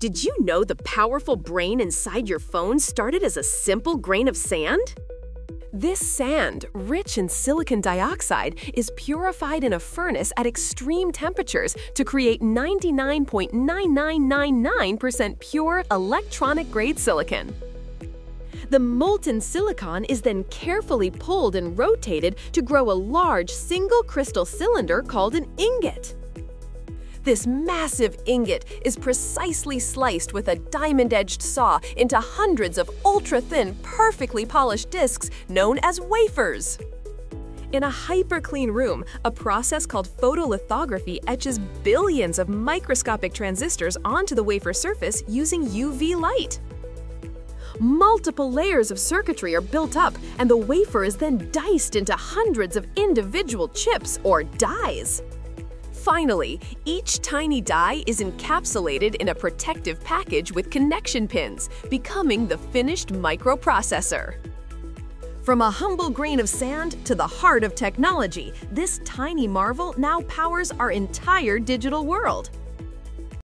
Did you know the powerful brain inside your phone started as a simple grain of sand? This sand, rich in silicon dioxide, is purified in a furnace at extreme temperatures to create 99.9999% pure electronic grade silicon. The molten silicon is then carefully pulled and rotated to grow a large single crystal cylinder called an ingot. This massive ingot is precisely sliced with a diamond-edged saw into hundreds of ultra-thin, perfectly polished discs known as wafers. In a hyper-clean room, a process called photolithography etches billions of microscopic transistors onto the wafer surface using UV light. Multiple layers of circuitry are built up, and the wafer is then diced into hundreds of individual chips or dies. Finally, each tiny die is encapsulated in a protective package with connection pins, becoming the finished microprocessor. From a humble grain of sand to the heart of technology, this tiny marvel now powers our entire digital world.